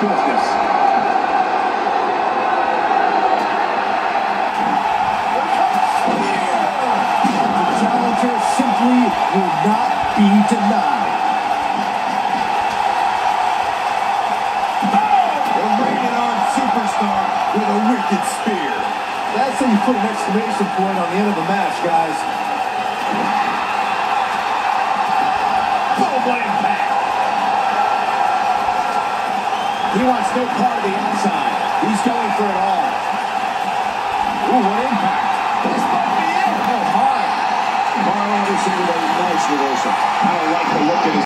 business. The challenger simply will not be denied. The rated R superstar with a wicked spear. That's how you put an exclamation point on the end of a match, guys. Boom, what impact. He wants no part of the outside. He's going for it all. Ooh, what impact. This might be it. Oh, hard. Karl Anderson with a nice reversal. I don't like the look at his